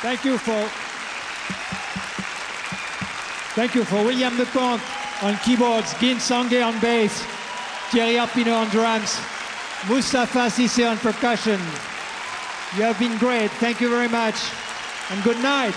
Thank you for Thank you for William Lecomte on keyboards, Guy N'Sangué on bass, Thierry Arpino on drums, Moustapha Cissé on percussion. You have been great. Thank you very much. And good night.